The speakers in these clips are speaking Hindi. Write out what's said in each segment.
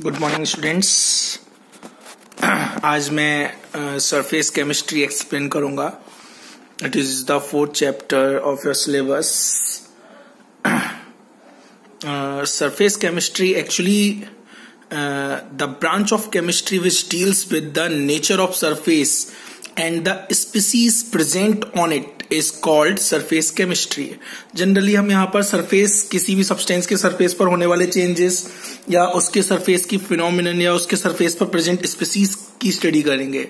गुड मॉर्निंग स्टूडेंट्स आज मैं सरफेस केमिस्ट्री एक्सप्लेन करूँगा। It is the fourth chapter of your syllabus surface chemistry actually the branch of chemistry which deals with the nature of surface and the species present on it is called surface chemistry generally हम यहाँ पर सरफेस किसी भी सब्सटेंस के सरफेस पर होने वाले चेंजेस या उसके सरफेस की फिनोमिनन या उसके सरफेस पर प्रेजेंट स्पीसीज की स्टडी करेंगे।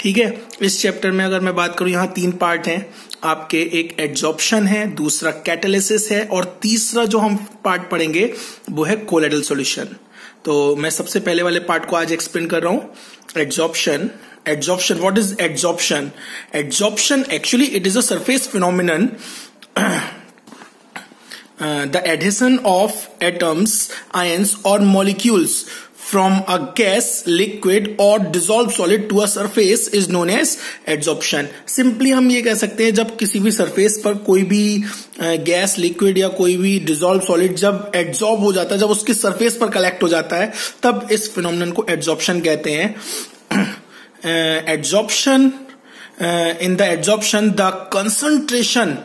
ठीक है? इस चैप्टर में अगर मैं बात करूँ, यहाँ तीन पार्ट हैं। आपके एक एड्जॉप्शन है, दूसरा कैटेलिसिस है, और तीसरा जो हम पार्ट पढ़ेंगे, वो है कोलेडल सॉल्यूशन तो मैं सबसे पहले वाले पार्ट को आज एक्सप्लेन कर रहा हूँ। एड्जॉप्शन adsorption what is adsorption adsorption actually it is a surface phenomenon uh, the adhesion of atoms ions or molecules from a gas liquid or dissolved solid to a surface is known as adsorption simply हम ये कह सकते हैं जब किसी भी सरफेस पर कोई भी लिक्विड या कोई भी डिजोल्व सॉलिड जब एड्जॉर्ब हो जाता है जब उसकी सरफेस पर कलेक्ट हो जाता है तब इस फिनोमिनन को एड्जॉर्प्शन कहते हैं Uh, adsorption uh, in the adsorption the concentration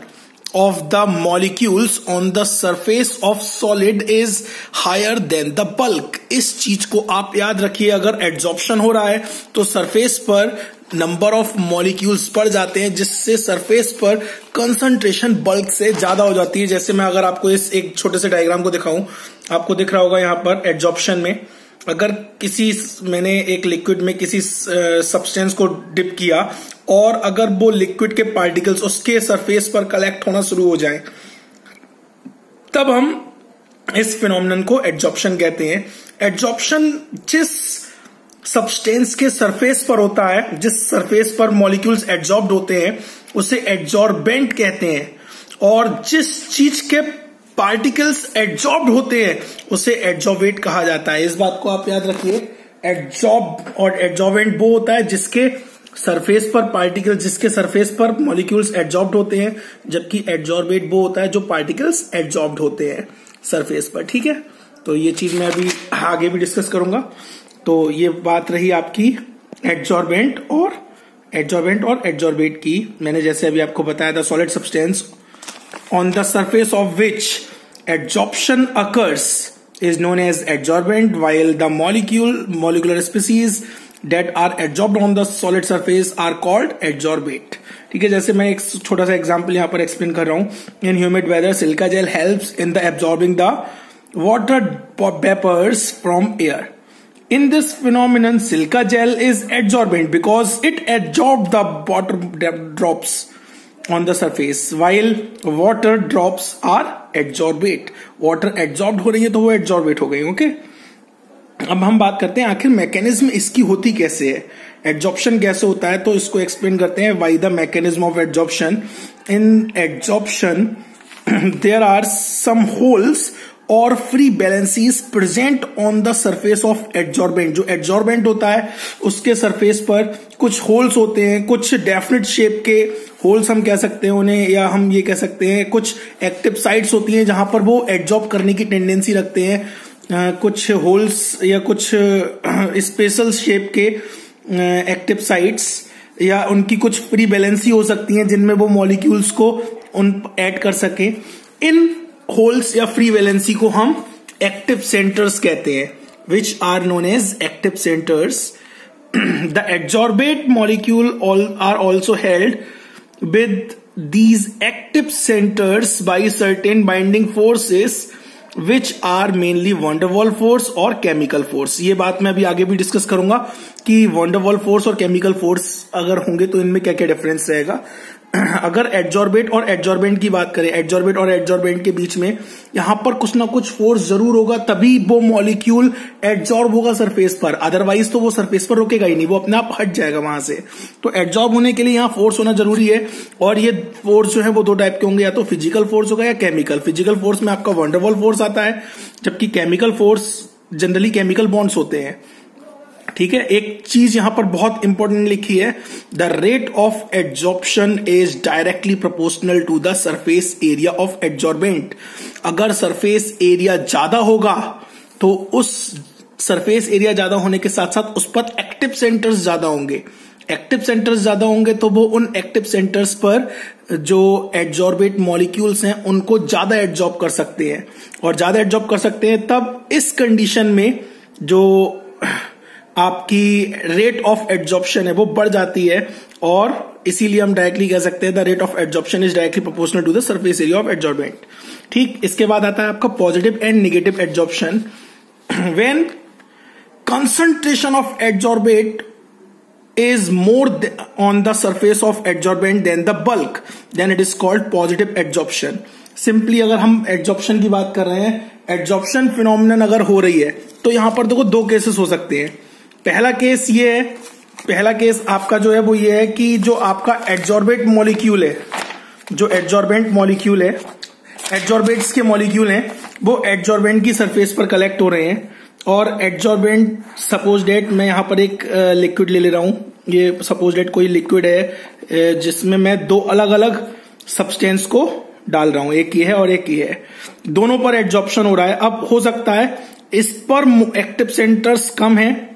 of the molecules on the surface of solid is higher than the bulk. इस चीज़ को आप याद रखिए अगर एड्जॉर्प्शन हो रहा है तो सरफेस पर नंबर ऑफ़ मॉलिक्यूल्स बढ़ जाते हैं जिससे सरफेस पर कंसंट्रेशन बल्क से ज़्यादा हो जाती है। जैसे मैं अगर आपको इस एक छोटे से डायग्राम को दिखाऊँ आपको दिख रहा होगा यहाँ पर एड्जॉर्प्शन में। अगर किसी मैंने एक लिक्विड में किसी सब्सटेंस को डिप किया, और अगर वो लिक्विड के पार्टिकल्स उसके सरफेस पर कलेक्ट होना शुरू हो जाए, तब हम इस फिनोमिनन को एड्जॉप्शन कहते हैं। एड्जॉप्शन जिस सब्सटेंस के सरफेस पर होता है, जिस सरफेस पर मॉलिक्यूल्स एड्जॉर्ब होते हैं, उसे एड्जॉर्बेंट कहते हैं। और जिस चीज़ के पार्टिकल्स एड्जॉर्ब होते हैं, उसे एड्जॉर्बेट कहा जाता है। इस बात को आप याद रखिए। एड्जॉर्ब और एड्जॉर्बेंट वो होता है जिसके सरफेस पर पार्टिकल जिसके सरफेस पर मॉलिक्यूल्स एड्जॉर्ब होते हैं, जबकि एड्जॉर्बेट वो होता है जो पार्टिकल्स एड्जॉर्ब होते हैं सरफेस पर, ठीक है? तो ये चीज़ मैं अभी आगे भी डिस्कस करूँगा। तो ये बात रही आपकी एड्जॉर्बेंट और एड्जॉर्बेंट और एड्जॉर्बेट की। मैंने जैसे अभी आपको बताया था solid substance on the surface of which adsorption occurs is known as adsorbent while the molecule molecular species that are adsorbed on the solid surface are called adsorbate ठीक है जैसे मैं एक छोटा सा एग्जांपल यहाँ पर एक्सप्लेन कर रहा हूँ in humid weather silica gel helps in the absorbing the water vapors from air. In this phenomenon, silica gel is adsorbent because it absorbs the water drops. On the surface while water drops are adsorbate water adsorbed हो रही है तो वो adsorbate हो गई ओके अब हम बात करते हैं आखिर मैकेनिज्म इसकी होती कैसे है? एड्जॉर्प्शन कैसे होता है? तो इसको एक्सप्लेन करते हैं why the mechanism of adsorption in adsorption there are some holes और free valencies present on the surface of adsorbent जो एड्जॉर्बेंट होता है, उसके सरफेस पर कुछ होल्स होते हैं, कुछ डेफिनेट शेप के होल्स हम कह सकते हैं उन्हें, या हम ये कह सकते हैं, कुछ एक्टिव साइट्स होती हैं जहाँ पर वो एडजॉर्ब करने की टेंडेंसी रखते हैं। कुछ होल्स या कुछ स्पेशल शेप के एक्टिव साइट्स या उनकी कुछ फ्री बैलेंसी हो सकती हैं जिनमें वो मॉलिक्यूल्स को उन ऐड कर सके। इन होल्स या फ्री वैलेंसी को हम एक्टिव सेंटर्स कहते हैं which are known as active centres the adsorbate molecule are also held with these active centres by certain binding forces which are mainly van der Waals force और केमिकल फोर्स ये बात मैं अभी आगे भी डिस्कस करूँगा कि वंडरवॉल फोर्स और केमिकल फोर्स अगर होंगे तो इनमें क्या क्या डिफरेंस रहेगा। अगर एडजॉर्बेट और एडजॉर्बेंट की बात करें एडजॉर्बेट और एड्जॉर्बेंट के बीच में, यहाँ पर कुछ ना कुछ फोर्स ज़रूर होगा, तभी वो मॉलिक्यूल एडजॉर्ब होगा सरफेस पर। अदरवाइज़ तो वो सरफेस पर रुकेगा ही नहीं, वो अपने आप हट जाएगा वहाँ से। तो एड्जॉर्ब होने के लिए यहाँ फोर्स होना ज़रूरी है, और ये फोर्स जो है वो दो टाइप के होंगे, या तो फ़िज़िकल फोर्स होगा या केमिकल फ़िज़िकल फोर्स में आपका वंडरवॉल फोर्स आता है, जबकि chemical force generally chemical bonds होते हैं। ठीक है? एक चीज़ यहाँ पर बहुत इंपॉर्टेंट लिखी है the rate of adsorption is directly proportional to the surface area of adsorbent अगर सरफेस एरिया ज़्यादा होगा तो उस सरफेस एरिया ज़्यादा होने के साथ साथ उस पर एक्टिव सेंटर्स ज़्यादा होंगे। एक्टिव सेंटर्स ज़्यादा होंगे तो वो उन एक्टिव सेंटर्स पर जो एड्जॉर्बेट मॉलिक्यूल्स हैं, उनको ज़्यादा एड्जॉर्ब कर सकते हैं। और ज़्यादा एड्जॉर्ब कर सकते हैं तब इस कंडीशन में जो आपकी रेट ऑफ़ एड्जॉर्प्शन है, वो बढ़ जाती है और इसीलिए हम डायरेक्टली कह सकते हैं the rate of adsorption is directly proportional to the surface area of adsorbent ठीक, इसके बाद आता है आपका positive and negative adsorption when concentration of adsorbate is more on the surface of adsorbent than the bulk, then it is called positive adsorption. Simply अगर हम एड्जॉर्प्शन की बात कर रहे हैं एड्जॉर्प्शन फिनोमिनन अगर हो रही है तो यहाँ पर देखो दो केसेस हो सकते हैं। पहला केस ये है, पहला केस आपका जो है वो ये है कि जो आपका एड्जॉर्बेट मॉलिक्यूल है, जो एड्जॉर्बेंट मॉलिक्यूल है एड्जॉर्बेट्स के मॉलिक्यूल हैं, वो एडजॉर्बेंट की सरफेस पर कलेक्ट हो रहे हैं और एडजॉर्बेंट सपोज़ डेट मैं यहाँ पर एक लिक्विड ले ले रहा हूँ। ये सपोज़ डेट कोई लिक्विड है जिसमें मैं दो अलग अलग सब्सटेंस को डाल रहा हूँ। एक ये है और एक ये है। दोनों पर एड्जॉर्प्शन हो रहा है। अब हो सकता है इस पर एक्टिव सेंटर्स कम है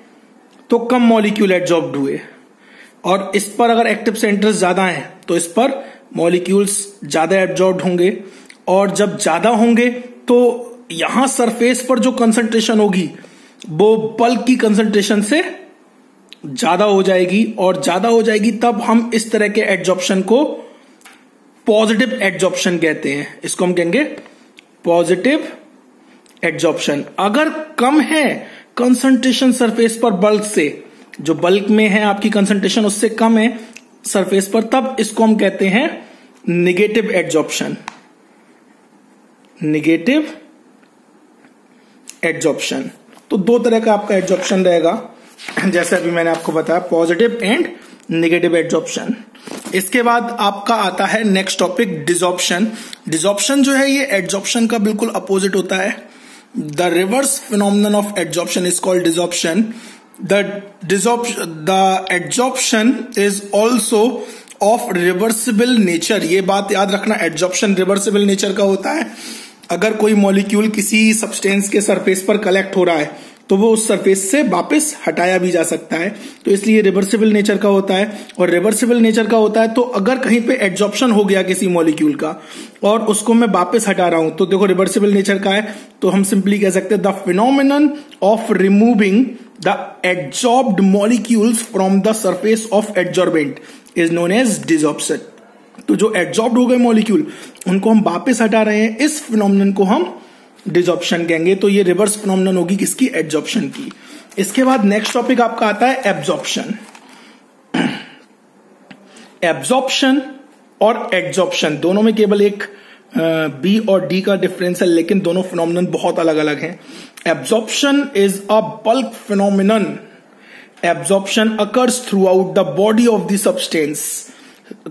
तो कम मॉलिक्यूल एड्जॉर्ब हुए। और इस पर अगर एक्टिव सेंटर्स ज़्यादा हैं तो इस पर मॉलिक्यूल्स ज़्यादा एब्जॉर्ब होंगे। और जब ज़्यादा होंगे तो यहाँ सरफेस पर जो कंसंट्रेशन होगी, वो बल्क की कंसंट्रेशन से ज़्यादा हो जाएगी। और ज़्यादा हो जाएगी तब हम इस तरह के एड्जॉप्शन को पॉजिटिव एड्जॉप्शन कहते हैं। इसको हम कहेंगे पॉजिटिव एड्जॉप्शन अगर कम है कंसंट्रेशन सरफेस पर बल्क से। जो बल्क में है, आपकी कंसंट्रेशन उससे कम है सरफेस पर, तब इसको हम कहते हैं निगेटिव एड्जॉप्शन निगेटिव एड्जॉप्शन तो दो तरह का आपका एड्जॉप्शन रहेगा। जैसे अभी मैंने आपको बताया पॉजिटिव एंड निगेटिव एड्जॉप्शन इसके बाद आपका आता है नेक्स्ट टॉपिक डिजॉप्शन डिजॉप्शन जो है, ये एड्जॉप्शन का बिल्कुल अपोजिट होता है। The reverse phenomenon of adsorption is called desorption. The desorption the adsorption is also of reversible nature ये बात याद रखना एड्जॉप्शन रिवर्सिबल नेचर का होता है। अगर कोई मॉलिक्यूल किसी सब्सटेंस के सरफेस पर कलेक्ट हो रहा है तो वो उस सरफेस से वापस हटाया भी जा सकता है। तो इसलिए रिवर्सिबल नेचर का होता है। और रिवर्सिबल नेचर का होता है तो अगर कहीं पे एड्जॉप्शन हो गया किसी मॉलिक्यूल का और उसको मैं वापस हटा रहा हूँ तो देखो रिवर्सिबल नेचर का है तो हम सिंपली कह सकते हैं the phenomenon of removing the adsorbed molecules from the surface of adsorbent is known as desorption तो जो एड्जॉर्ब हो गए मॉलिक्यूल उनको हम वापस हटा रहे हैं। इस फिनोमिनन को हम डिजॉप्शन कहेंगे तो ये रिवर्स फिनोमिनन होगी किसकी? एड्जॉप्शन की। इसके बाद नेक्स्ट टॉपिक आपका आता है एब्जॉर्प्शन एब्जॉर्प्शन और एड्जॉप्शन दोनों में केवल एक बी और डी का डिफरेंस है, लेकिन दोनों फिनोमिनन बहुत अलग अलग हैं। Absorption is a bulk phenomenon absorption occurs throughout the body of the substance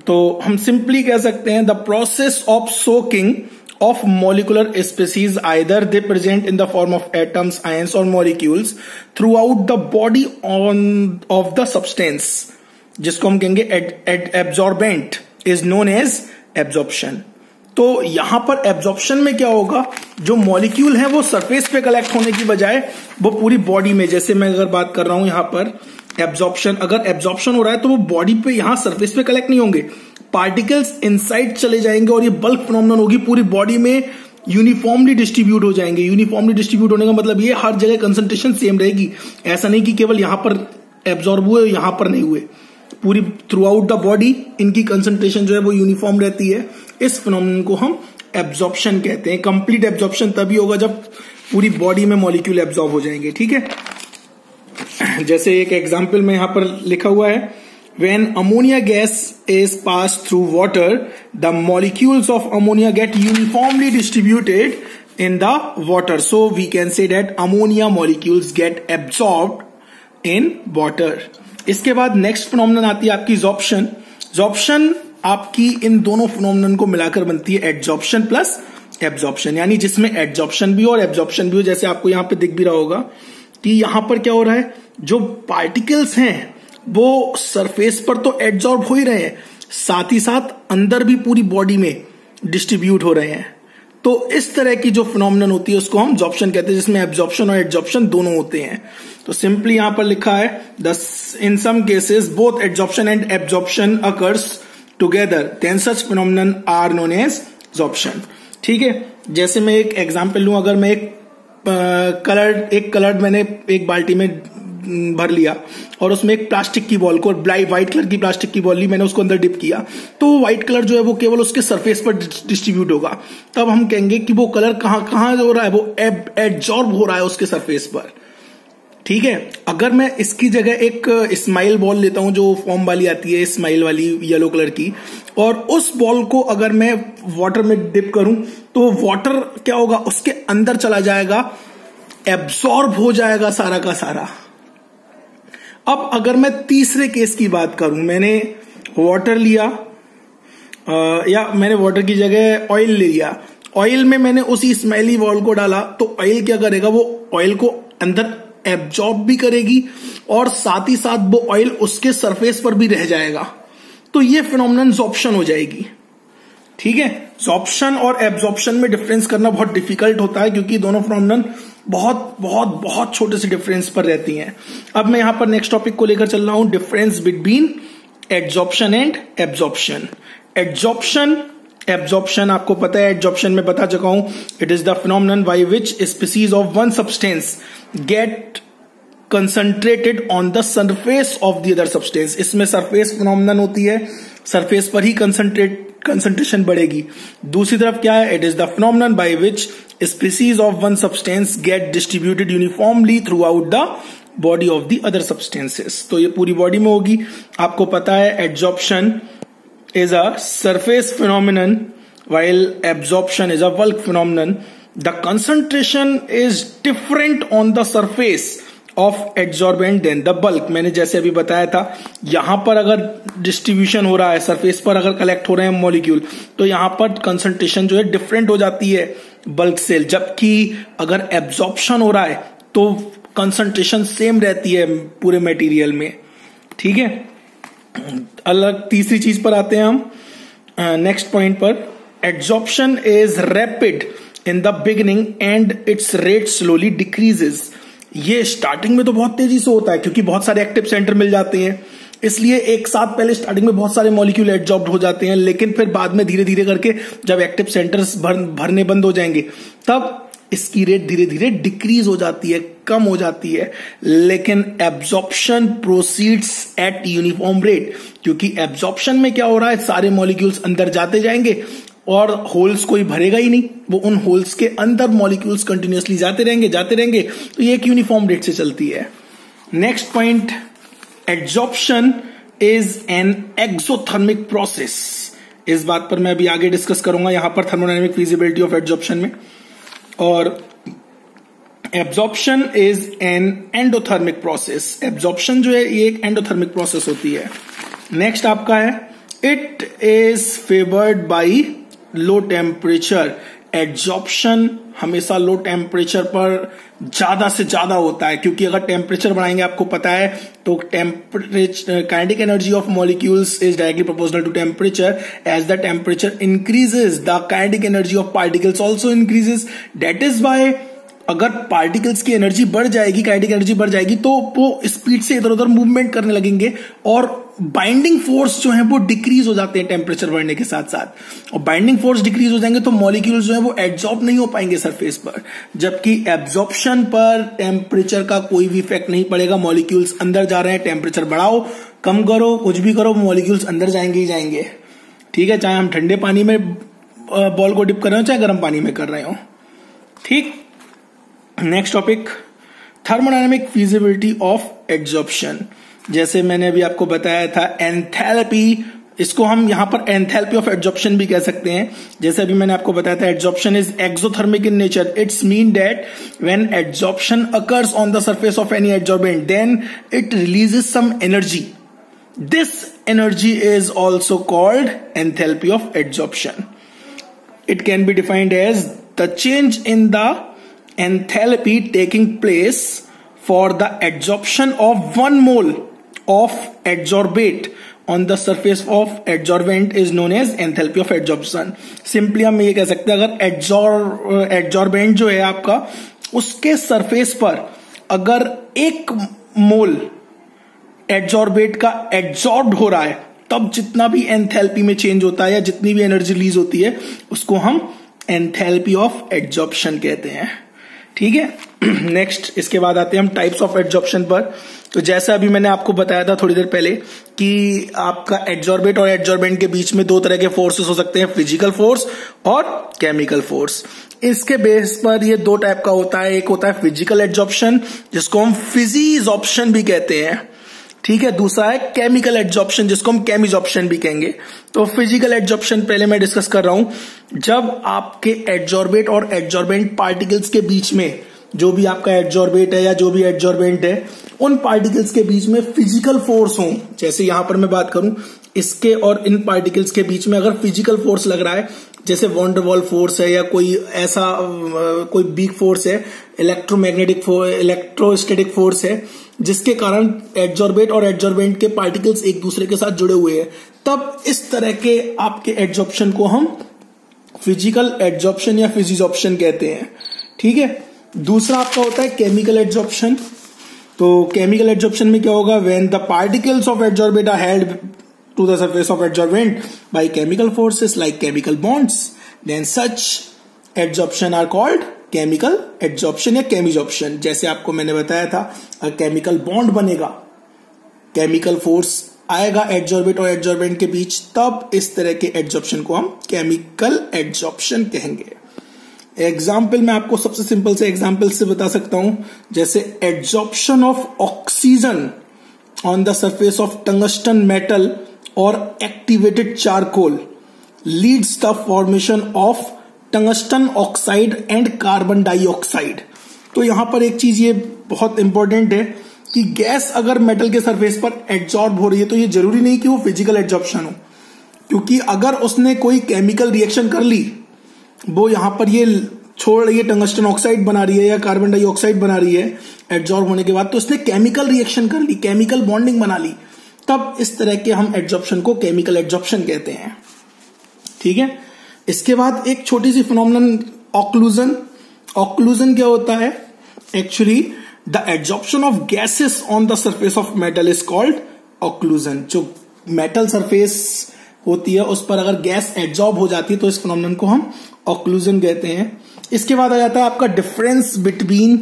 तो हम सिंपली कह सकते हैं the process of soaking molecular species either they present in the form of atoms ions और molecules throughout the body on of the substance जिसको हम कहेंगे absorbent is known as absorption तो यहाँ पर एब्जॉर्प्शन में क्या होगा? जो मॉलिक्यूल है, वो सरफेस पे कलेक्ट होने की बजाय, वो पूरी बॉडी में, जैसे मैं अगर बात कर रहा हूँ यहाँ पर एब्जॉर्प्शन अगर एब्जॉर्प्शन हो रहा है तो वो बॉडी पे यहाँ सरफेस पे कलेक्ट नहीं होंगे। पार्टिकल्स इनसाइड चले जाएँगे और ये बल्क फिनोमिनन होगी, पूरी बॉडी में यूनिफॉर्मली डिस्ट्रीब्यूट हो जाएँगे। यूनिफॉर्मली डिस्ट्रीब्यूट होने का मतलब ये हर जगह कंसंट्रेशन सेम रहेगी। ऐसा नहीं कि केवल यहाँ पर एब्जॉर्ब हुए, यहाँ पर नहीं हुए। पूरी थ्रू आउट द बॉडी इनकी कंसंट्रेशन जो है वो यूनिफॉर्म रहती है। इस फिनोमिनन को हम एब्जॉर्प्शन कहते हैं। कंप्लीट एब्जॉर्प्शन तभी होगा जब पूरी बॉडी में मॉलिक्यूल एब्जॉर्ब हो जाएँगे, ठीक है? जैसे एक एग्ज़ाम्पल में यहाँ पर लिखा हुआ है when ammonia gas is pass through water the molecules of ammonia get uniformly distributed in the water so we can say that ammonia molecules get absorb in water इसके बाद नेक्स्ट फिनोमिनन आती है आपकी जॉप्शन जॉप्शन आपकी इन दोनों फिनोमिनन को मिलाकर बनती है एड्जॉप्शन प्लस एब्जॉर्प्शन यानी जिसमें एड्जॉप्शन भी हो और एब्जॉर्प्शन भी हो, जैसे आपको यहाँ पे दिख भी रहा होगा। कि यहाँ पर क्या हो रहा है? जो पार्टिकल्स हैं, वो सरफेस पर तो एड्जॉर्ब हो ही रहे हैं। साथ ही साथ अंदर भी पूरी बॉडी में डिस्ट्रीब्यूट हो रहे हैं। तो इस तरह की जो फिनोमिनन होती है, उसको हम जॉप्शन कहते हैं, जिसमें एब्जॉर्प्शन और एड्जॉप्शन दोनों होते हैं। तो सिंपली यहाँ पर लिखा है the in some cases both adsorption and absorption occurs together then such phenomenon are known as sorption ठीक है? जैसे मैं एक एग्ज़ाम्पल लू, अगर मैं एक कलर, एक कलर्ड मैंने एक बाल्टी में भर लिया और उसमें एक प्लास्टिक की बॉल को व्हाइट कलर की प्लास्टिक की बॉल ली, मैंने उसको अंदर डिप किया। तो व्हाइट कलर जो है वो केवल उसके सरफेस पर डिस्ट्रीब्यूट होगा। तब हम कहेंगे कि वो कलर कहाँ कहाँ हो रहा है? वो एब्जॉर्ब हो रहा है उसके सरफेस पर। ठीक है अगर मैं इसकी जगह एक स्माइल बॉल लेता हूँ जो फॉर्म वाली आती है स्माइल वाली येलो कलर की और उस बॉल को अगर मैं वाटर में डिप करूँ तो वाटर क्या होगा? उसके अंदर चला जाएगा एब्सॉर्ब हो जाएगा सारा का सारा। अब अगर मैं तीसरे केस की बात करूँ मैंने वाटर लिया आ, या मैंने वाटर की जगह ऑयल ले लिया ऑयल में मैंने उसी स्मेली वॉल को डाला तो ऑयल क्या करेगा? वो ऑयल को अंदर एब्जॉर्ब भी करेगी और साथ ही साथ वो ऑयल उसके सरफेस पर भी रह जाएगा। तो ये फिनोमिनन ऑप्शन हो जाएगी। ठीक है? जॉप्शन और एब्जॉर्प्शन में डिफरेंस करना बहुत डिफ़िकल्ट होता है क्योंकि दोनों फिनोमिनन बहुत बहुत बहुत छोटे से डिफरेंस पर रहती हैं। अब मैं यहाँ पर नेक्स्ट टॉपिक को लेकर चल रहा हूँ। Difference between adsorption and absorption adsorption absorption आपको पता है एड्जॉप्शन में बता चुका हूँ it is the phenomenon by which species of one substance get concentrated on the surface of the other substance इसमें सरफेस फिनोमिनन होती है सरफेस पर ही कंसंट्रेट कंसंट्रेशन बढ़ेगी। दूसरी तरफ़ क्या है? It is the phenomenon by which species of one substance get distributed uniformly throughout the body of the other substances तो ये पूरी बॉडी में होगी। आपको पता है adsorption is a surface phenomenon while absorption is a bulk phenomenon. The concentration is different on the surface of adsorbent then the bulk मैंने जैसे अभी बताया था, यहाँ पर अगर डिस्ट्रीब्यूशन हो रहा है सरफेस पर अगर कलेक्ट हो रहे हैं मॉलिक्यूल तो यहाँ पर कंसंट्रेशन जो है डिफरेंट हो जाती है बल्क से जबकि अगर एब्जॉर्प्शन हो रहा है तो कंसंट्रेशन सेम रहती है पूरे मटेरियल में। ठीक है? अलग तीसरी चीज़ पर आते हैं हम। नेक्स्ट पॉइंट पर। Adsorption is rapid in the beginning and its rate slowly decreases ये स्टार्टिंग में तो बहुत तेज़ी से होता है क्योंकि बहुत सारे एक्टिव सेंटर मिल जाते हैं। इसलिए एक साथ पहले स्टार्टिंग में बहुत सारे मॉलिक्यूल एडजॉर्ब हो जाते हैं लेकिन फिर बाद में धीरे धीरे करके जब एक्टिव सेंटर्स भर, भरने बंद हो जाएँगे तब इसकी रेट धीरे धीरे डिक्रीज हो जाती है। कम हो जाती है, लेकिन absorption proceeds at uniform rate क्योंकि एब्जॉर्प्शन में क्या हो रहा है? सारे मॉलिक्यूल्स अंदर जाते जाएँगे और होल्स कोई भरेगा ही नहीं। वो उन होल्स के अंदर मॉलिक्यूल्स कंटिन्यूसली जाते रहेंगे जाते रहेंगे। तो ये एक यूनिफॉर्म रेट से चलती है। Next point adsorption is an exothermic process इस बात पर मैं अभी आगे डिस्कस करूँगा। यहाँ पर थर्मोडाइनमिक फिजिबिलिटी ऑफ़ एड्जॉर्प्शन में। और absorption is an endothermic process absorption जो है, ये एक एंडोथर्मिक प्रोसेस होती है। नेक्स्ट आपका है it is favoured by low temperature absorption हमेशा लो टेम्परेचर पर ज़्यादा से ज़्यादा होता है, क्योंकि अगर टेम्परेचर बढ़ाएँगे, आपको पता है तो temperature kinetic energy of molecules is directly proportional to temperature as the temperature increases the kinetic energy of particles also increases that is why अगर पार्टिकल्स की एनर्जी बढ़ जाएगी काइनेटिक एनर्जी बढ़ जाएगी तो वो स्पीड से इधर उधर मूवमेंट करने लगेंगे और बाइंडिंग फोर्स जो है वो डिक्रीज हो जाते हैं टेम्परेचर बढ़ने के साथ साथ और बाइंडिंग फोर्स डिक्रीज हो जाएँगे तो मॉलिक्यूल्स जो है वो एब्जॉर्ब नहीं हो पाएँगे सरफेस पर, जबकि एब्जॉर्प्शन पर टेम्परेचर का कोई भी इफ़ेक्ट नहीं पड़ेगा। मॉलिक्यूल्स अंदर जा रहे हैं टेम्परेचर बढ़ाओ, कम करो, कुछ भी करो मॉलिक्यूल्स अंदर जाएँगे ही जाएँगे। ठीक है, चाहे हम ठंडे पानी में बॉल को डिप कर रहे हो, चाहे गर्म पानी में कर रहे हो। ठीक? Next topic thermodynamic feasibility of adsorption जैसे मैंने अभी आपको बताया था एंथैल्पी इसको हम यहाँ पर एंथैल्पी ऑफ़ एड्जॉर्प्शन भी कह सकते हैं। जैसे अभी मैंने आपको बताया था adsorption is exothermic in nature it's mean that when adsorption occurs on the surface of any adsorbent then it releases some energy this energy is also called enthalpy of adsorption it can be defined as the change in the enthalpy taking place for the adsorption of one mole of adsorbate. On the surface of adsorbent is known as enthalpy of adsorption simply हम ये कह सकते हैं, अगर एडजॉर एडजॉर्बेंट जो है आपका, उसके सरफेस पर अगर एक मोल एडजॉर्बेट का एडजॉर्ब हो रहा है, तब जितना भी एंथैल्पी में चेंज होता है या जितनी भी एनर्जी रिलीज़ होती है, उसको हम एंथैल्पी ऑफ़ एडजॉर्प्शन कहते हैं। ठीक है? नेक्स्ट इसके बाद आते हैं हम टाइप्स ऑफ़ एड्जॉर्प्शन पर। तो जैसा अभी मैंने आपको बताया था थोड़ी देर पहले कि आपका एड्जॉर्बेट और एडजॉर्बेंट के बीच में दो तरह के फोर्सेस हो सकते हैं फ़िज़िकल फोर्स और केमिकल फोर्स इसके बेस पर ये दो टाइप का होता है। एक होता है फ़िज़िकल एडजॉर्प्शन जिसको हम फिजीज ऑप्शन भी कहते हैं। ठीक है, दूसरा है केमिकल एड्जॉप्शन जिसको हम केमिज ऑप्शन भी कहेंगे। तो फ़िज़िकल एड्जॉप्शन पहले मैं डिस्कस कर रहा हूँ। जब आपके एड्जॉर्बेट और एड्जॉर्बेंट पार्टिकल्स के बीच में, जो भी आपका एड्जॉर्बेट है या जो भी एड्जॉर्बेंट है, उन पार्टिकल्स के बीच में फ़िज़िकल फोर्स हो। जैसे यहाँ पर मैं बात करूँ, इसके और इन पार्टिकल्स के बीच में अगर फ़िज़िकल फोर्स लग रहा है, जैसे वॉन्डरवॉल फोर्स है या कोई ऐसा कोई बीक फोर्स है इलेक्ट्रोमैग्नेटिक फोर्स इलेक्ट्रोस्टेटिक फोर्स है जिसके कारण एडजॉर्बेट और एडजॉर्बेंट के पार्टिकल्स एक दूसरे के साथ जुड़े हुए हैं, तब इस तरह के आपके एडजॉर्प्शन को हम फ़िज़िकल एडजॉर्प्शन या फिजिजॉप्शन कहते हैं। ठीक है? दूसरा आपका होता है केमिकल एडजॉर्प्शन तो केमिकल एडजॉर्प्शन में क्या होगा? When the particles of adsorbate are held to the surface of adsorbent by chemical forces like chemical bonds then such adsorption are called chemical adsorption या केमिजॉप्शन जैसे आपको मैंने बताया था केमिकल बॉन्ड बनेगा केमिकल फोर्स आएगा एड्जॉर्बेट और एड्जॉर्बेंट के बीच, तब इस तरह के एड्जॉर्प्शन को हम केमिकल एड्जॉर्प्शन कहेंगे। एग्ज़ाम्पल मैं आपको सबसे सिंपल से एग्ज़ाम्पल से बता सकता हूँ, जैसे adsorption of oxygen on the surface of tungsten metal और activated charcoal leads the formation of tungsten oxide and carbon dioxide. तो यहाँ पर एक चीज़ ये बहुत इंपॉर्टेंट है कि गैस अगर मेटल के सरफेस पर एड्जॉर्ब हो रही है तो ये ज़रूरी नहीं कि वो फ़िज़िकल एड्जॉर्प्शन हो। क्योंकि अगर उसने कोई केमिकल रिएक्शन कर ली, वो यहाँ पर ये छोड़ रही है, टंगस्टन ऑक्साइड बना रही है या कार्बन डाइऑक्साइड बना रही है एड्जॉर्ब होने के बाद तो उसने केमिकल रिएक्शन कर ली केमिकल बॉन्डिंग बना ली, तब इस तरह के हम एड्जॉप्शन को केमिकल एड्जॉप्शन कहते हैं। ठीक है? इसके बाद एक छोटी सी फिनोमिनन ऑक्लूजन ऑक्लूजन क्या होता है? Actually the adsorption of gases on the surface of metal is called occlusion जो मेटल सरफेस होती है, उस पर अगर गैस एड्जॉर्ब हो जाती है तो इस फिनोमिनन को हम ऑक्लूजन कहते हैं। इसके बाद आ जाता है आपका difference between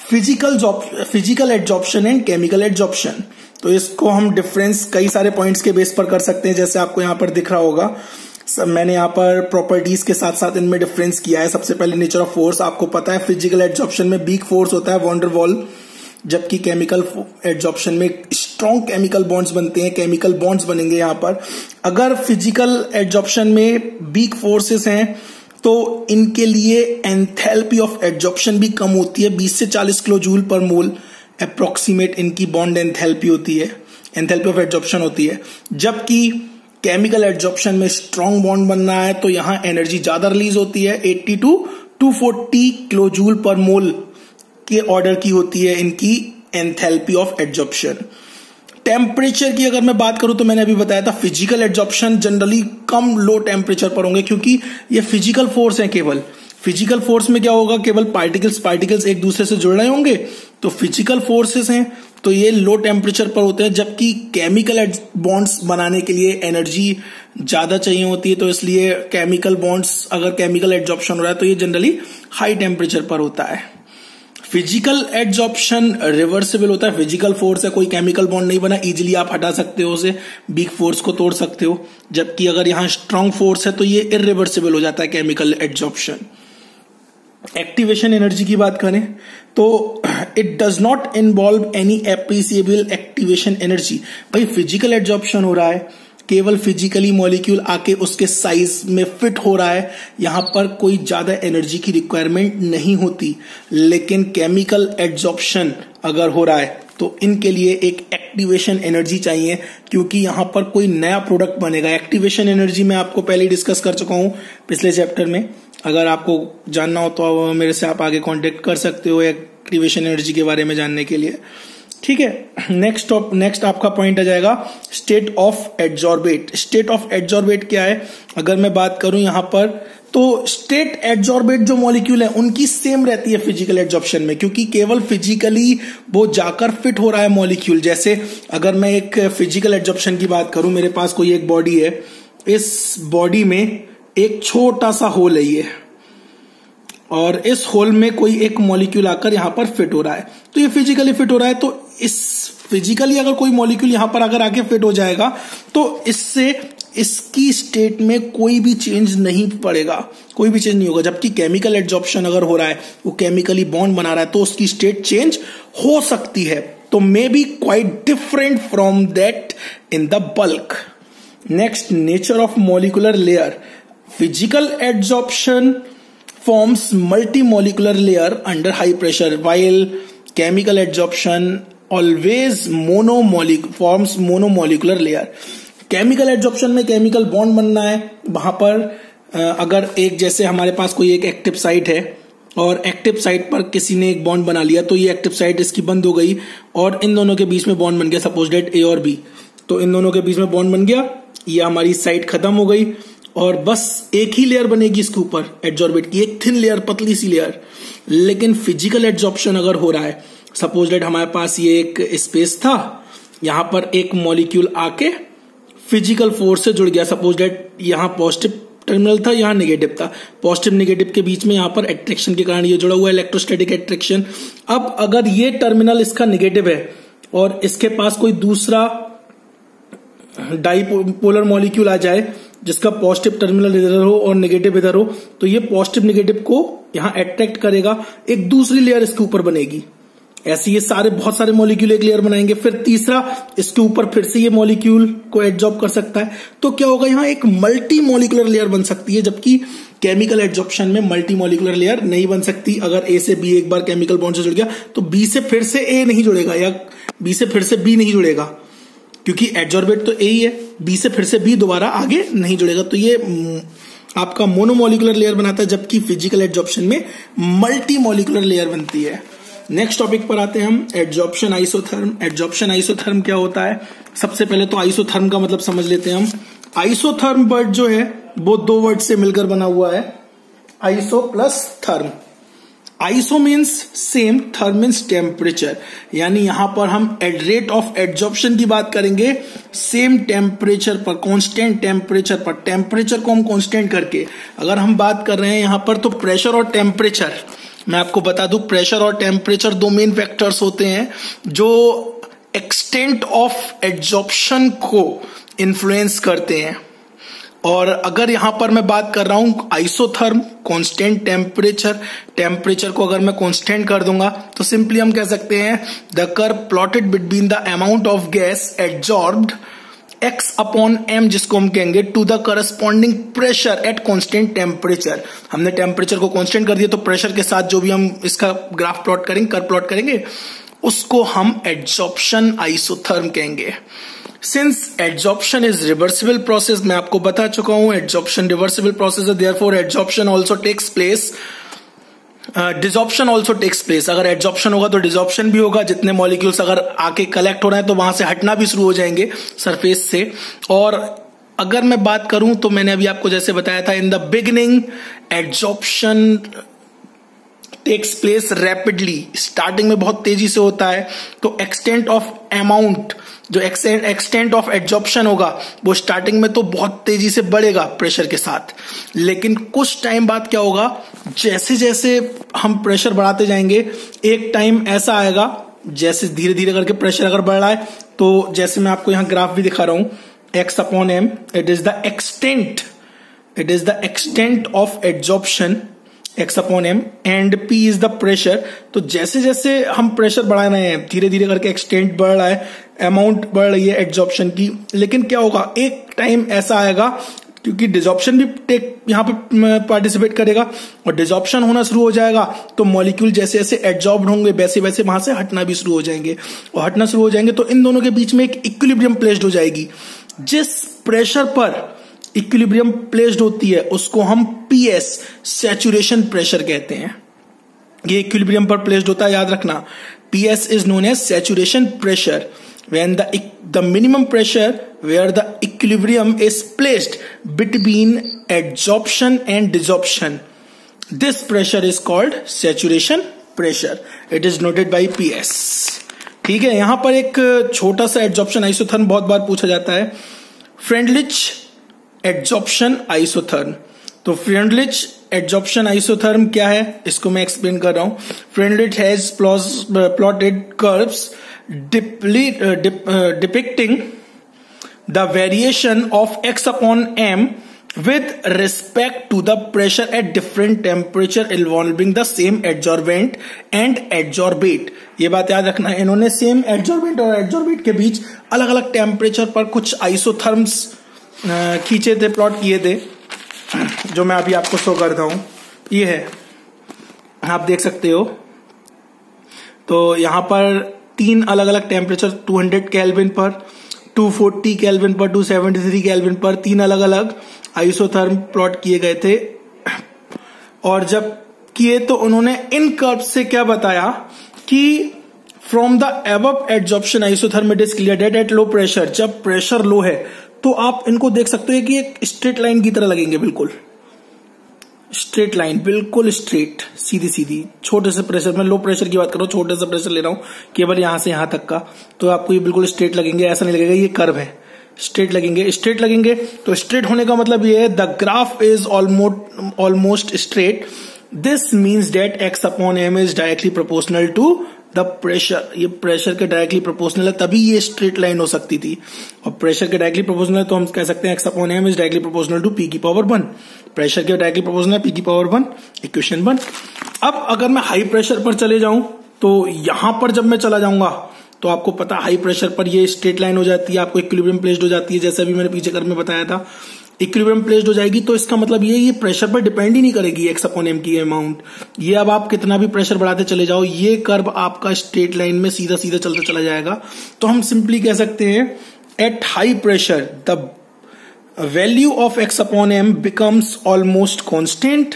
physical physical adsorption and chemical adsorption तो इसको हम डिफरेंस कई सारे पॉइंट्स के बेस पर कर सकते हैं, जैसे आपको यहाँ पर दिख रहा होगा। सब मैंने यहाँ पर प्रॉपर्टीज़ के साथ साथ इनमें डिफरेंस किया है। सबसे पहले नेचर ऑफ़ फोर्स आपको पता है फ़िज़िकल एड्जॉप्शन में बीक फोर्स होता है van der van der Waals जबकि केमिकल एड्जॉप्शन में स्ट्रॉन्ग केमिकल बॉन्ड्स बनते हैं केमिकल बॉन्ड्स बनेंगे यहाँ पर। अगर फ़िज़िकल एड्जॉप्शन में बीक फोर्सेस हैं तो इनके लिए एंथैल्पी ऑफ़ एड्जॉप्शन भी कम होती है 20 से 40 kilo joule per mole approximate इनकी बॉन्ड एंथैल्पी होती है एंथैल्पी ऑफ़ एड्जॉप्शन होती है। जबकि केमिकल एड्जॉप्शन में स्ट्रॉन्ग बॉन्ड बनना है तो यहाँ एनर्जी ज़्यादा रिलीज़ होती है 80 टू 240 किलोजूल पर मोल के ऑर्डर की होती है इनकी एंथैल्पी ऑफ़ एड्जॉप्शन टेम्परेचर की अगर मैं बात करूँ तो मैंने अभी बताया था फ़िज़िकल एड्जॉप्शन जनरली कम लो टेम्परेचर पर होंगे, क्योंकि ये फ़िज़िकल फोर्स है केवल। फ़िज़िकल फोर्स में क्या होगा? केवल पार्टिकल्स पार्टिकल्स एक दूसरे से जुड़ रहे होंगे तो फ़िज़िकल फोर्सेस हैं। तो ये लो टेम्परेचर पर होते हैं, जबकि केमिकल बॉन्ड्स बनाने के लिए एनर्जी ज़्यादा चाहिए होती है तो इसलिए केमिकल बॉन्ड्स अगर केमिकल एड्जॉप्शन हो रहा है तो ये जनरली हाई टेम्परेचर पर होता है। फ़िज़िकल एड्जॉप्शन रिवर्सिबल होता है फ़िज़िकल फोर्स है कोई केमिकल बॉन्ड नहीं बना इजिली आप हटा सकते हो उसे बीक फोर्स को तोड़ सकते हो, जबकि अगर यहाँ स्ट्रांग फोर्स है तो ये इरिवर्सिबल हो जाता है केमिकल एड्जॉप्शन एक्टिवेशन एनर्जी की बात करें तो it does not involve any appreciable activation energy भाई फ़िज़िकल एड्जॉर्प्शन हो रहा है, केवल फिजिकली मॉलिक्यूल आके उसके साइज़ में फिट हो रहा है, यहाँ पर कोई ज़्यादा एनर्जी की रिक्वायरमेंट नहीं होती। लेकिन केमिकल एड्जॉर्प्शन अगर हो रहा है तो इनके लिए एक एक्टिवेशन एनर्जी चाहिए, क्योंकि यहाँ पर कोई नया प्रोडक्ट बनेगा। एक्टिवेशन एनर्जी मैं आपको पहले डिस्कस कर चुका हूँ पिछले चैप्टर में। अगर आपको जानना हो तो मेरे से आप आगे कांटेक्ट कर सकते हो एक्टिवेशन एनर्जी के बारे में जानने के लिए। ठीक है? नेक्स्ट ऑफ़ नेक्स्ट आपका पॉइंट आ जाएगा state of adsorbate state of adsorbate क्या है? अगर मैं बात करूँ यहाँ पर तो स्टेट एड्जॉर्बेट जो मॉलिक्यूल है, उनकी सेम रहती है फ़िज़िकल एड्जॉर्प्शन में, क्योंकि केवल फिजिकली वो जाकर फिट हो रहा है मॉलिक्यूल जैसे अगर मैं एक फ़िज़िकल एड्जॉर्प्शन की बात करूँ, मेरे पास कोई एक बॉडी है, इस बॉडी में एक छोटा सा होल है ये। और इस होल में कोई एक मॉलिक्यूल आकर यहाँ पर फिट हो रहा है। तो ये फिजिकली फिट हो रहा है तो इस फिजिकली अगर कोई मॉलिक्यूल यहाँ पर अगर आके फिट हो जाएगा तो इससे इसकी स्टेट में कोई भी चेंज नहीं पड़ेगा। कोई भी चेंज नहीं होगा, जबकि केमिकल एड्जॉर्प्शन अगर हो रहा है, वो केमिकली बॉन्ड बना रहा है तो उसकी स्टेट चेंज हो सकती है। तो may be quite different from that in the bulk next nature of molecular layer physical adsorption forms multimolecular layer under high pressure, while chemical adsorption always monomolecular forms monomolecular layer. Chemical adsorption में केमिकल बॉन्ड बनना है, वहाँ पर अगर एक जैसे हमारे पास कोई एक एक्टिव साइट है, और एक्टिव साइट पर किसी ने एक बॉन्ड बना लिया तो ये एक्टिव साइट इसकी बंद हो गई, और इन दोनों के बीच में बॉन्ड बन गया सपोज़ डेट ए और बी तो इन दोनों के बीच में बॉन्ड बन गया, ये हमारी साइट खत्म हो गई और बस एक ही लेयर बनेगी इसके ऊपर एड्जॉर्बेट की, एक थिन लेयर पतली सी लेयर लेकिन फ़िज़िकल एड्जॉर्प्शन अगर हो रहा है सपोज़ डेट हमारे पास ये एक स्पेस था, यहाँ पर एक मॉलिक्यूल आके फ़िज़िकल फोर्स से जुड़ गया। सपोज़ डेट यहाँ पॉजिटिव टर्मिनल था, यहाँ नेगेटिव था। पॉजिटिव नेगेटिव के बीच में यहाँ पर एट्रैक्शन के कारण ये जुड़ा हुआ है इलेक्ट्रोस्टैटिक एट्रैक्शन अब अगर ये टर्मिनल इसका नेगेटिव है और इसके पास कोई दूसरा डाइपोलर मॉलिक्यूल आ जाए जिसका पॉजिटिव टर्मिनल इधर हो और नेगेटिव इधर हो तो ये पॉजिटिव नेगेटिव को यहाँ अट्रैक्ट करेगा, एक दूसरी लेयर इसके ऊपर बनेगी। ऐसे ये सारे, बहुत सारे मॉलिक्यूल एक लेयर बनाएँगे, फिर तीसरा इसके ऊपर फिर से ये मॉलिक्यूल को एड्जॉर्ब कर सकता है। तो क्या होगा, यहाँ एक मल्टी मॉलिकुलर लेयर बन सकती है, जबकि केमिकल एड्जॉर्प्शन में मल्टी मॉलिकुलर लेयर नहीं बन सकती। अगर ए से बी एक बार केमिकल बॉन्ड से जुड़ गया तो बी से फिर से ए नहीं जुड़ेगा, या बी से फिर से बी नहीं जुड़ेगा। क्योंकि एडजॉर्बेट तो ए ही है। बी से फिर से बी दोबारा आगे नहीं जुड़ेगा। तो ये आपका मोनोमोलिकुलर लेयर बनाता है, जबकि फ़िज़िकल एड्जॉर्प्शन में मल्टी मोलिकुलर लेयर बनती है। नेक्स्ट टॉपिक पर आते हैं हम। एड्जॉर्प्शन आइसोथर्म एड्जॉर्प्शन आइसोथर्म क्या होता है? सबसे पहले तो आइसोथर्म का मतलब समझ लेते हैं हम। आइसोथर्म वर्ड जो है, वो दो वर्ड से मिलकर बना हुआ है। Iso plus therm iso means same therm means temperature यानी यहाँ पर हम रेट ऑफ़ एड्जॉर्प्शन की बात करेंगे। सेम टेम्परेचर पर कांस्टेंट टेम्परेचर पर। टेम्परेचर को हम कांस्टेंट करके, अगर हम बात कर रहे हैं यहाँ पर तो प्रेशर और टेम्परेचर मैं आपको बता दूँ प्रेशर और टेम्परेचर दो मेन फैक्टर्स होते हैं, जो एक्सटेंट ऑफ़ एड्जॉर्प्शन को इन्फ्लुएंस करते हैं। और अगर यहाँ पर मैं बात कर रहा हूँ आइसोथर्म कांस्टेंट टेम्परेचर टेम्परेचर को अगर मैं कांस्टेंट कर दूँगा तो सिंपली हम कह सकते हैं the curve plotted between the amount of gas adsorbed x upon m जिसको हम कहेंगे to the corresponding pressure at constant temperature हमने टेम्परेचर को कॉन्स्टेंट कर दिया तो प्रेशर के साथ जो भी हम इसका ग्राफ प्लॉट करेंगे कर प्लॉट करेंगे, उसको हम एड्जॉर्प्शन आइसोथर्म कहेंगे। Since adsorption is reversible process मैं आपको बता चुका हूँ एड्जॉर्प्शन रिवर्सिबल प्रोसेस है therefore adsorption also takes place desorption also takes place अगर एड्जॉर्प्शन होगा तो डिजॉप्शन भी होगा। जितने मॉलिक्यूल्स अगर आके कलेक्ट हो रहे हैं तो वहाँ से हटना भी शुरू हो जाएँगे सरफेस से। और अगर मैं बात करूँ तो मैंने अभी आपको जैसे बताया था in the beginning adsorption takes place rapidly starting में बहुत तेज़ी से होता है तो एक्सटेंट ऑफ़ अमाउंट जो एक्सटेंट ऑफ़ एड्जॉर्प्शन होगा, वो स्टार्टिंग में तो बहुत तेज़ी से बढ़ेगा प्रेशर के साथ. लेकिन कुछ टाइम बाद क्या होगा? जैसे जैसे हम प्रेशर बढ़ाते जाएँगे, एक टाइम ऐसा आएगा, जैसे धीरे धीरे करके प्रेशर अगर बढ़ रहा है तो जैसे मैं आपको यहाँ ग्राफ भी दिखा रहा हूँ x upon m it is the extent it is the extent of adsorption x upon m and p is the pressure तो जैसे जैसे हम प्रेशर बढ़ा रहे हैं, धीरे धीरे करके एक्सटेंट बढ़ रहा है अमाउंट बढ़ रही है एड्जॉर्प्शन की। लेकिन क्या होगा? एक टाइम ऐसा आएगा, क्योंकि डिजॉप्शन भी टेक यहाँ पे पार्टिसिपेट करेगा और डिजॉप्शन होना शुरू हो जाएगा। तो मॉलिक्यूल जैसे जैसे एड्जॉर्ब होंगे, वैसे वैसे वहाँ से हटना भी शुरू हो जाएँगे। और हटना शुरू हो जाएँगे तो इन दोनों के बीच में एक इक्विलिब्रियम प्लेस्ड हो जाएगी। जिस प्रेशर पर इक्विलिब्रियम प्लेस्ड होती है, उसको हम पीएस सैचुरेशन प्रेशर कहते हैं। ये इक्विलिब्रियम पर प्लेस्ड होता है, याद रखना। PS is known as saturation pressure when the minimum pressure where the equilibrium is placed between adsorption and desorption this pressure is called saturation pressure it is noted by p ठीक है, यहाँ पर एक छोटा सा एडजॉप्शन आइसोथर्म बहुत बार पूछा जाता है। फ्रेंडलिच एड्जॉप्शन आइसोथर्म तो फ्रेंडलिच एड्जॉप्शन आइसोथर्म क्या है? इसको मैं एक्सप्लेन कर रहा हूँ। Freundlich has plotted curves depicting the variation of x upon m with respect to the pressure at different temperature involving the same adsorbent and adsorbate. ये बात याद रखना है। इन्होंने सेम एडजॉर्बेंट और एडजॉर्बेट के बीच अलग अलग टेम्परेचर पर कुछ आइसोथर्म्स खींचे थे प्लॉट किए थे, जो मैं अभी आपको शो करता हूँ। ये है। आप देख सकते हो। तो यहाँ पर तीन अलग अलग टेम्परेचर 200 केल्विन पर 240 केल्विन पर 273 केल्विन पर, तीन अलग अलग आइसोथर्म प्लॉट किए गए थे। और जब किए तो उन्होंने इन कर्व से क्या बताया कि from the ab adsorption isotherm it is clear at low pressure जब प्रेशर लो है तो आप इनको देख सकते हो कि एक स्ट्रेट लाइन की तरह लगेंगे, बिल्कुल। स्ट्रेट लाइन बिल्कुल स्ट्रेट सीधी सीधी। छोटे से प्रेशर में लो प्रेशर की बात करो छोटे से प्रेशर ले रहा हूँ केवल यहाँ से यहाँ तक का तो आपको ये बिल्कुल स्ट्रेट लगेंगे, ऐसा नहीं लगेगा, ये कर्व है। स्ट्रेट लगेंगे स्ट्रेट लगेंगे तो स्ट्रेट होने का मतलब ये है the graph is almost almost straight this means that x upon m is directly proportional to the pressure ये प्रेशर के डायरेक्टली प्रोपोर्शनल है तभी ये स्ट्रेट लाइन हो सकती थी। और प्रेशर के डायरेक्टली प्रोपोर्शनल तो हम कह सकते हैं x upon m is directly proportional to p की पावर वन प्रेशर के डायरेक्टली प्रोपोर्शनल है पी की पावर वन इक्वेशन वन अब अगर मैं हाई प्रेशर पर चले जाऊँ तो यहाँ पर जब मैं चला जाऊँगा तो आपको पता हाई प्रेशर पर ये स्ट्रेट लाइन हो जाती है, आपको इक्विलिब्रियम प्लेस्ड हो जाती है, जैसे अभी मैंने पीछे कर में बताया था। इक्विलिब्रियम प्लेस्ड हो जाएगी तो इसका मतलब ये ये प्रेशर पर डिपेंड ही नहीं करेगी एक्स अपॉन एम की अमाउंट ये अब आप कितना भी प्रेशर बढ़ाते चले जाओ, ये कर्व आपका स्ट्रेट लाइन में सीधा सीधा चलता चला जाएगा। तो हम सिंपली कह सकते हैं at high pressure the value of x upon m becomes almost constant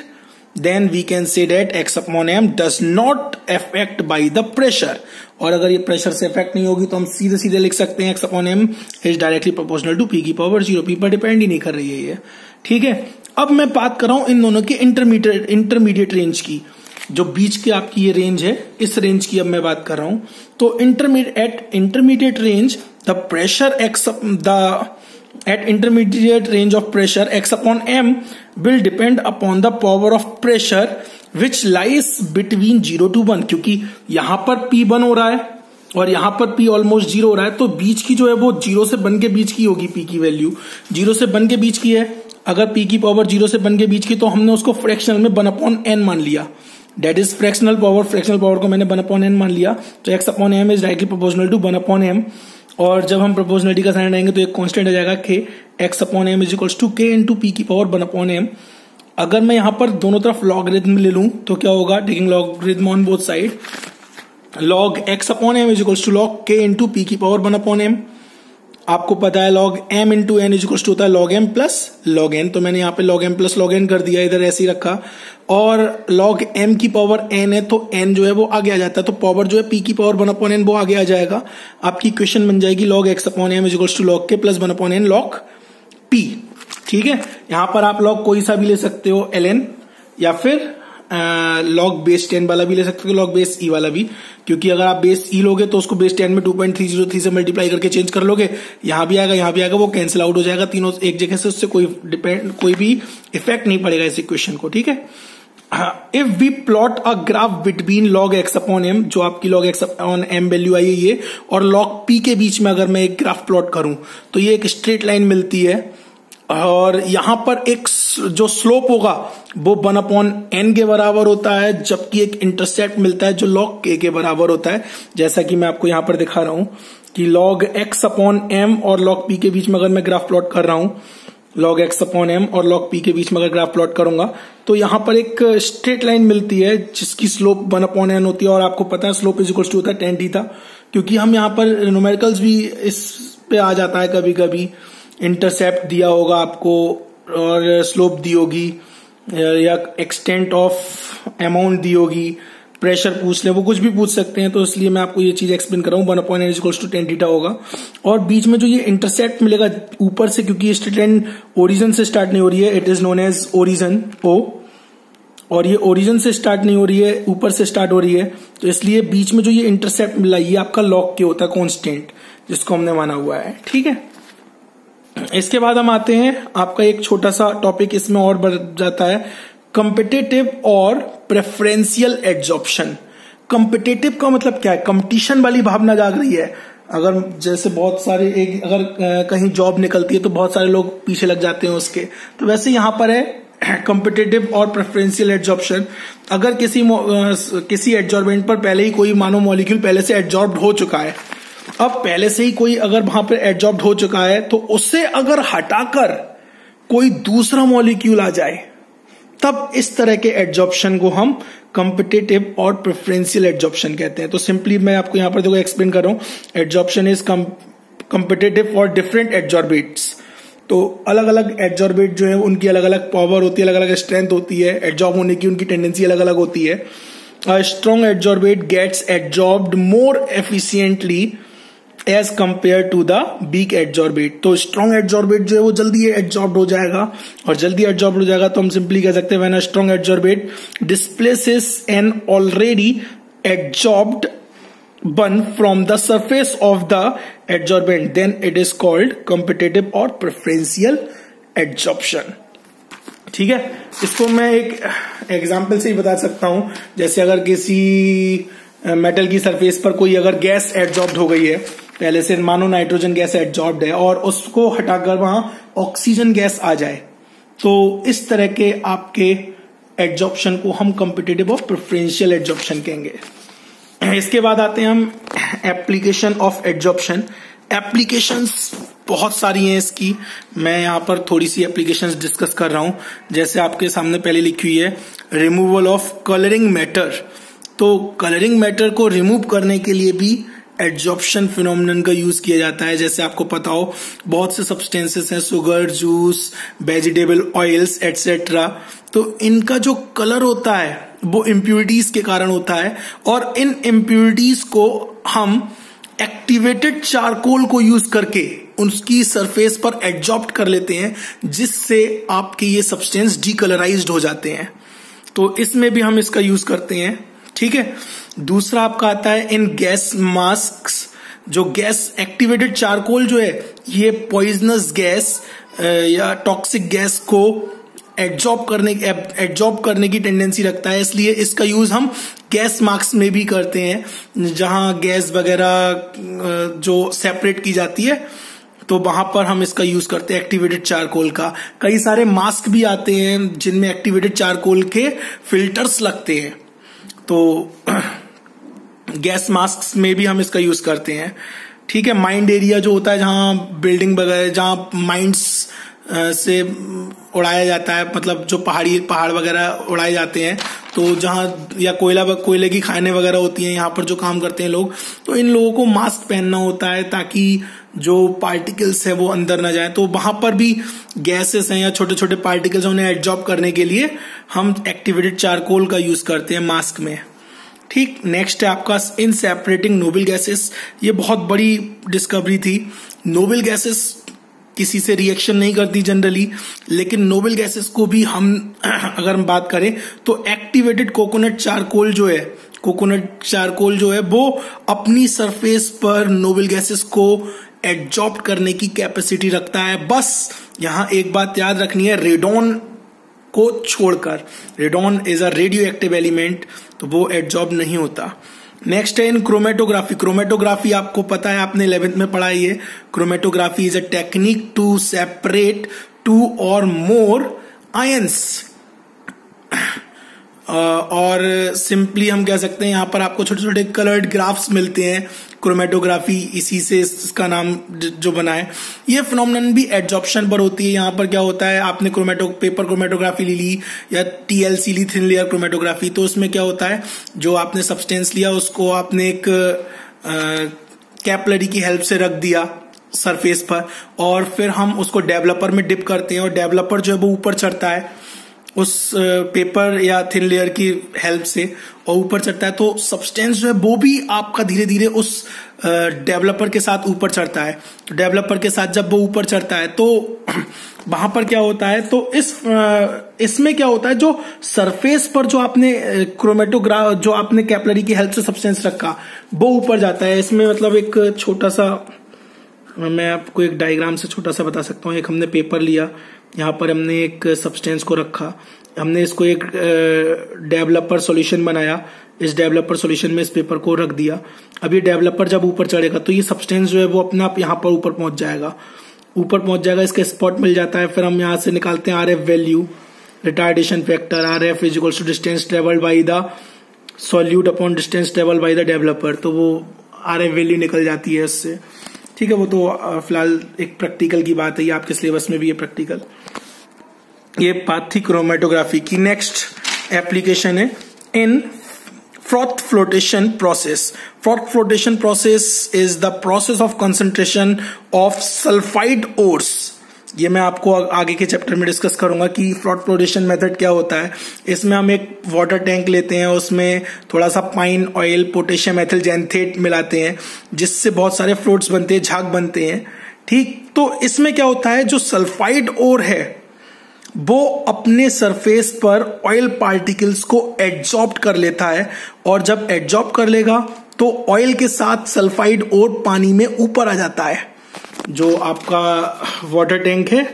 then we can say that x upon m does not affect by the pressure. और अगर ये प्रेशर से इफ़ेक्ट नहीं होगी तो हम सीधे सीधे लिख सकते हैं x upon m is directly proportional to p की पावर ज़ीरो पी पर डिपेंड ही नहीं कर रही है ये। ठीक है? अब मैं बात कर रहा हूँ इन दोनों की इंटरमीडिएट इंटरमीडिएट रेंज की, जो बीच की आपकी ये रेंज है, इस रेंज की अब मैं बात कर रहा हूँ। तो intermediate at intermediate range the pressure x the at intermediate range of pressure x upon m will depend upon the power of pressure which lies between 0 to 1 क्योंकि यहाँ पर p बन हो रहा है और यहाँ पर p ऑलमोस्ट ज़ीरो हो रहा है तो बीच की जो है वो ज़ीरो से बन के बीच की होगी p की वैल्यू ज़ीरो से बन के बीच की है। अगर p की पावर ज़ीरो से बन के बीच की तो हमने उसको फ्रैक्शनल में वन अपॉन एन मान लिया। That is fractional power fractional power को मैंने वन अपॉन एन मान लिया। तो x upon m is directly proportional to one upon m और जब हम प्रोपोर्शनलिटी का साइन आएँगे तो एक कांस्टेंट आ जाएगा k x upon m is equals to k into p P की पावर वन अपॉन एम अगर मैं यहाँ पर दोनों तरफ़ लॉग रिद्म ले लू तो क्या होगा? Taking logarithm on both side log x upon m is equals to log k into p की पावर वन अपॉन एम आपको पता है log m into n is to होता है log m plus log n तो मैंने यहाँ पे log m plus log n कर दिया, इधर ऐसे ही रखा। और लॉग एम की पावर एन है तो एन जो है वो आगे आ जाता है। तो पावर जो है पी की पावर वन अपॉन एन वो आगे आ जाएगा। आपकी क्वेश्चन बन जाएगी log x upon m is to log k plus one upon n log p ठीक है? यहाँ पर आप लॉग कोई सा भी ले सकते हो एल एन या फिर लॉग बेस टेन वाला भी ले सकते हो लॉग बेस ई वाला भी। क्योंकि अगर आप बेस ई लोगे तो उसको बेस टेन में two point three zero three से मल्टीप्लाई करके चेंज कर लोगे। यहाँ भी आएगा, यहाँ भी आएगा, वो कैंसिल आउट हो जाएगा। तीनों एक जगह से उससे कोई डिपेंड कोई भी इफ़ेक्ट नहीं पड़ेगा इस इक्वेशन को, ठीक है? If we plot a graph between log x upon m जो आपकी log x upon m value आई है ये, और लॉग पी के बीच में अगर मैं एक ग्राफ प्लॉट करूँ तो ये एक स्ट्रेट लाइन मिलती है। और यहाँ पर एक जो स्लोप होगा, वो वन अपॉन एन के बराबर होता है, जबकि एक इंटरसेप्ट मिलता है जो लॉग के के बराबर होता है। जैसा कि मैं आपको यहाँ पर दिखा रहा हूँ कि लॉग एक्स अपॉन एम और लॉग पी के बीच में अगर मैं ग्राफ प्लॉट कर रहा हूँ लॉग एक्स अपॉन एम और लॉग पी के बीच में अगर ग्राफ प्लॉट करूँगा तो यहाँ पर एक स्ट्रेट लाइन मिलती है, जिसकी स्लोप वन अपॉन एन होती है। और आपको पता है स्लोप इज़ टू होता है टेन डी था क्योंकि हम यहाँ पर न्यूमेरिकल्स भी इस पे आ जाता है कभी कभी इंटरसेप्ट दिया होगा आपको और स्लोप दी होगी, या एक्सटेंट ऑफ़ अमाउंट दी होगी प्रेशर पूछ ले, वो कुछ भी पूछ सकते हैं तो इसलिए मैं आपको ये चीज़ एक्सप्लेन कर रहा हूँ one upon n to tan theta होगा। और बीच में जो ये इंटरसेप्ट मिलेगा ऊपर से, क्योंकि ये ओरिजन से स्टार्ट नहीं हो रही है it is known as origin o और ये ओरिजन से स्टार्ट नहीं हो रही है, ऊपर से स्टार्ट हो रही है तो इसलिए बीच में जो ये इंटरसेप्ट मिला, ये आपका लॉक के होता है कॉन्स्टेंट जिसको हमने माना हुआ है, ठीक है? इसके बाद हम आते हैं, आपका एक छोटा सा टॉपिक इसमें और बढ़ जाता है कंपिटेटिव और प्रेफरेंशियल एड्जॉप्शन कंपिटेटिव का मतलब क्या है? कंपटीशन वाली भावना जाग रही है। अगर जैसे बहुत सारे एक, अगर कहीं जॉब निकलती है तो बहुत सारे लोग पीछे लग जाते हैं उसके। तो वैसे यहाँ पर है कंपिटेटिव और प्रेफरेंशियल एड्जॉर्प्शन अगर किसी किसी एड्जॉर्बेंट पर पहले ही कोई मानो मॉलिक्यूल पहले से एड्जॉर्ब हो चुका है अब पहले से ही कोई अगर वहाँ पर एड्जॉर्ब हो चुका है तो उससे अगर हटाकर कोई दूसरा मॉलिक्यूल आ जाए, तब इस तरह के एड्जॉर्प्शन को हम कंपिटेटिव और प्रेफरेंशियल एड्जॉर्प्शन कहते हैं। तो सिंपली मैं आपको यहाँ पर देखो एक्सप्लेन कर रहा हूँ। एड्जॉर्प्शन इज़ कंपिटेटिव और डिफरेंट एड्जॉर्बेट्स तो अलग अलग एड्जॉर्बेट जो है, उनकी अलग अलग पावर होती है अलग अलग स्ट्रेंथ होती है। एडजॉर्ब होने की उनकी टेंडेंसी अलग अलग होती है। Strong adsorbate gets adsorbed more efficiently as compare to the weak adsorbate तो स्ट्रॉन्ग एड्जॉर्बेट जो है वो जल्दी एड्जॉर्ब हो जाएगा। और जल्दी एड्जॉर्ब हो जाएगा तो हम सिंपली कह सकते हैं strong adsorbate displaces an already adsorbed one from the surface of the adsorbent then it is called competitive और प्रेफरेंशियल एड्जॉर्प्शन ठीक है? इसको मैं एक एग्ज़ाम्पल से ही बता सकता हूँ। जैसे अगर किसी मेटल की सरफेस पर कोई अगर गैस एडजॉर्ब हो गई है, पहले से मानो नाइट्रोजन गैस एड्जॉर्ब है, और उसको हटाकर वहाँ ऑक्सीजन गैस आ जाए तो इस तरह के आपके एड्जॉर्प्शन को हम कंपिटेटिव और प्रेफरेंशियल एडजॉर्प्शन कहेंगे। इसके बाद आते हैं हम एप्लीकेशन ऑफ़ एडजॉर्प्शन एप्लीकेशंस बहुत सारी हैं इसकी। मैं यहाँ पर थोड़ी सी एप्लीकेशंस डिस्कस कर रहा हूँ। जैसे आपके सामने पहले लिखी हुई है रिमूवल ऑफ़ कलरिंग मैटर तो कलरिंग मैटर को रिमूव करने के लिए भी एड्जॉर्प्शन फिनोमिनन का यूज़ किया जाता है। जैसे आपको पता हो, बहुत से सब्सटेंसेस हैं sugar juice vegetable oils etcetera तो इनका जो कलर होता है, वो इम्प्यूरिटीज के कारण होता है और इन इम्प्यूरिटीज को हम एक्टिवेटेड चारकोल को यूज़ करके उसकी सरफेस पर एडजॉप्ट कर लेते हैं, जिससे आपके ये सब्सटेंस डीकलराइज्ड हो जाते हैं। तो इसमें भी हम इसका यूज़ करते हैं। ठीक है? दूसरा आपका आता है इन गैस मास्क जो गैस एक्टिवेटेड चारकोल जो है, ये पॉइजनस गैस या टॉक्सिक गैस को एडजॉर्ब करने एडजॉर्ब करने की टेंडेंसी रखता है। इसलिए इसका यूज़ हम गैस मार्क्स में भी करते हैं, जहाँ गैस वगैरह जो सेपरेट की जाती है तो वहाँ पर हम इसका यूज़ करते हैं एक्टिवेटेड चारकोल का। कई सारे मास्क भी आते हैं, जिनमें एक्टिवेटेड चारकोल के फिल्टर्स लगते हैं। तो गैस मास्क में भी हम इसका यूज़ करते हैं। ठीक है माइंड एरिया जो होता है जहाँ बिल्डिंग वगैरह, जहाँ माइंड्स से उड़ाया जाता है मतलब जो पहाड़ी, पहाड़ वगैरह उड़ाए जाते हैं तो जहाँ या कोयला कोयले की खाने वगैरह होती हैं, यहाँ पर जो काम करते हैं लोग तो इन लोगों को मास्क पहनना होता है ताकि जो पार्टिकल्स है वो अंदर ना जाए तो वहाँ पर भी गैसेस हैं या छोटे छोटे पार्टिकल्स उन्हें एडजॉब करने के लिए हम एक्टिवेटेड चारकोल का यूज़ करते हैं मास्क में। ठीक नेक्स्ट है आपका इन सेपरेटिंग नोबल गैसेस ये बहुत बड़ी डिस्कवरी थी। नोबल गैसेस किसी से रिएक्शन नहीं करती जनरली लेकिन नोबल गैसेस को भी हम अगर हम बात करें तो एक्टिवेटेड कोकोनट चारकोल जो है कोकोनट चारकोल जो है, वो अपनी सरफेस पर नोबल गैसेस को एडजॉप्ट करने की कैपेसिटी रखता है। बस यहाँ एक बात याद रखनी है रेडोन को छोड़कर। Radon is a radioactive element तो वो एडजॉब नहीं होता। नेक्स्ट है इन क्रोमेटोग्राफी क्रोमेटोग्राफी आपको पता है, आपने इलेवेंथ में पढ़ा है chromatography is a technique to separate two or more ions और सिंपली हम कह सकते हैं यहाँ पर आपको छोटे छोटे कलर्ड ग्राफ्स मिलते हैं। क्रोमेटोग्राफी इसी से इसका नाम जो बना है। ये फिनोमिनन भी एड्जॉप्शन पर होती है। यहाँ पर क्या होता है, आपने क्रोमेटो पेपर क्रोमेटोग्राफी ली ली या टीएलसी ली थिन लेयर क्रोमेटोग्राफी तो उसमें क्या होता है, जो आपने सब्सटेंस लिया, उसको आपने एक कैपलरी की हेल्प से रख दिया सरफेस पर और फिर हम उसको डेवलपर में डिप करते हैं और डेवलपर जो है वो ऊपर चढ़ता है। उस पेपर या थिन लेयर की हेल्प से और ऊपर चढ़ता है तो सब्सटेंस जो है, वो भी आपका धीरे धीरे उस डेवलपर के साथ ऊपर चढ़ता है। तो डेवलपर के साथ जब वो ऊपर चढ़ता है तो वहाँ पर क्या होता है तो इस इसमें क्या होता है, जो सरफेस पर जो आपने क्रोमेटोग्राफ जो आपने कैपलरी की हेल्प से सब्सटेंस रखा, वो ऊपर जाता है। इसमें मतलब एक छोटा सा, मैं आपको एक डायग्राम से छोटा सा बता सकता हूँ। एक हमने पेपर लिया यहाँ पर हमने एक सब्सटेंस को रखा। हमने इसको एक डेवलपर सॉल्यूशन बनाया। इस डेवलपर सॉल्यूशन में इस पेपर को रख दिया। अब ये डेवलपर जब ऊपर चढ़ेगा तो ये सब्सटेंस जो है वो अपने आप यहाँ पर ऊपर पहुँच जाएगा। ऊपर पहुँच जाएगा, इसका स्पॉट मिल जाता है, फिर हम यहाँ से निकालते हैं R F value retardation factor R F equal to distance travel by the solute upon distance travel by the developer तो वो आर एफ़ वैल्यू निकल जाती है इससे। ठीक है, वो तो फ़िलहाल एक प्रैक्टिकल की बात है, ये आपके सिलेबस में भी है प्रैक्टिकल ये बात थी क्रोमेटोग्राफी की नेक्स्ट एप्लीकेशन है इन froth flotation process. Froth flotation process is the process of concentration of sulfide ores. ये मैं आपको आगे के चैप्टर में डिस्कस करूँगा कि फ्लॉट फ्लोरेशन मेथड क्या होता है। इसमें हम एक वाटर टैंक लेते हैं, उसमें थोड़ा सा pine oil potassium ethyl xanthate मिलाते हैं, जिससे बहुत सारे फ्लोट्स बनते हैं, झाग बनते हैं। ठीक तो इसमें क्या होता है? जो सल्फाइड ओर है वो अपने सरफेस पर ऑयल पार्टिकल्स को एड्जॉर्ब कर लेता है और जब एड्जॉर्ब कर लेगा तो ऑयल के साथ सल्फाइड और पानी में ऊपर आ जाता है। जो आपका वाटर टैंक है,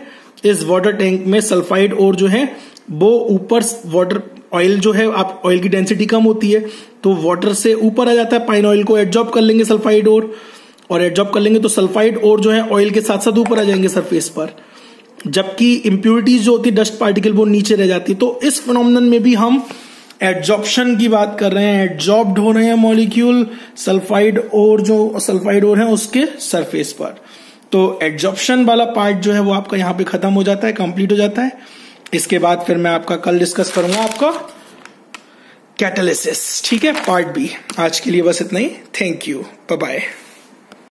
इस वाटर टैंक में सल्फाइड और जो है, वो ऊपर वाटर ऑयल जो है, आप ऑयल की डेंसिटी कम होती है तो वाटर से ऊपर आ जाता है पाइन ऑयल को एड्जॉर्ब कर लेंगे सल्फाइड और और एड्जॉर्ब कर लेंगे तो सल्फाइड और जो है ऑयल के साथ साथ ऊपर आ जाएँगे सरफेस पर। जबकि इम्प्योरिटीज जो होती डस्ट पार्टिकल वो नीचे रह जाती। है तो इस फिनोमिनन में भी हम एड्जॉर्प्शन की बात कर रहे हैं। एड्जॉर्ब्ड हो रहे हैं मॉलिक्यूल सल्फाइड और जो सल्फाइड और है, उसके सरफेस पर। तो एड्जॉर्प्शन वाला पार्ट जो है, वो आपका यहाँ पे खत्म हो जाता है कंप्लीट हो जाता है। इसके बाद फिर मैं आपका कल डिस्कस करूँगा आपका कैटेलिसिस ठीक है? पार्ट बी आज के लिए बस इतना ही। Thank you bye